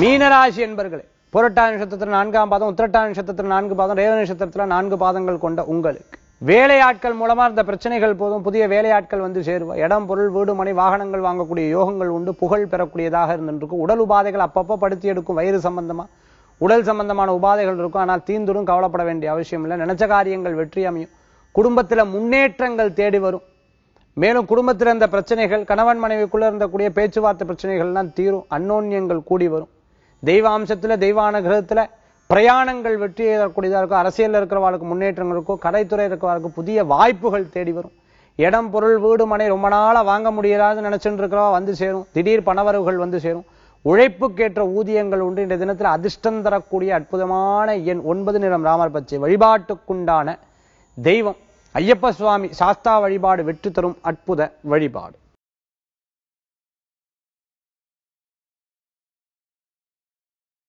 மீனராசி. என்பர்களே புரட்டாதி நட்சத்திரத்தில் நான்காம் பாதம் உத்திரட்டாதி நட்சத்திரத்தில் நான்கு பாதம் ரேவ நட்சத்திரத்தில் நான்கு பாதங்கள் கொண்ட உங்களுக்கு. வேலையாட்கள் மூலமா இந்த பிரச்சனைகள் போதும் புதிய வேலையாட்கள் வந்து சேருவா. இடம் பொருள் வீடு மனை வாகனங்கள் வாங்கக்கூடிய யோகங்கள் உண்டு புகழ் பெறக்கூடியதாக இருந்துருக்கும் உடல் உபாதைகள் அப்பப்போ படுத்தி எடுக்கும் வயிறு சம்பந்தமா உடல் சம்பந்தமான உபாதைகள் இருக்கும். ஆனால் தீந்துடும் கவலைப்பட வேண்டிய அவசியம் இல்லை. நினைச்ச காரியங்கள் வெற்றி அமையும். குடும்பத்தில் முன்னேற்றங்கள் தேடி வரும். மேலும் குடும்பத்தில் இருந்த பிரச்சனைகள் கணவன் மனைவிக்குள்ள இருந்தக்கூடிய பேச்சுவார்த்தை பிரச்சனைகள்லாம் தீரும். அன்னோன்யங்கள் கூடி வரும். தெய்வாம்சத்தில் தெய்வான தெய்வானுகிரகத்துல பிரயாணங்கள் வெற்றி ஏறக்கூடியதாக இருக்கும் அரசியலில் இருக்கிறவாளுக்கு முன்னேற்றங்கள் இருக்கும் கடைத்துறை இருக்கிறவாளுக்கு புதிய வாய்ப்புகள் தேடி வரும். இடம் பொருள் வீடு மனை ரொம்ப நாளாக வாங்க முடியலாதுன்னு நினச்சிட்டு இருக்கிறவா வந்து சேரும். திடீர் பணவரவுகள் வந்து சேரும். உழைப்புக்கேற்ற ஊதியங்கள் உண்டு. இந்த தினத்தில் அதிர்ஷ்டம் தரக்கூடிய அற்புதமான எண் ஒன்பது நிறம் ராமர் பச்சை. வழிபாட்டுக்குண்டான தெய்வம். ஐயப்ப சுவாமி சாஸ்தா வழிபாடு வெற்றி தரும் அற்புத வழிபாடு.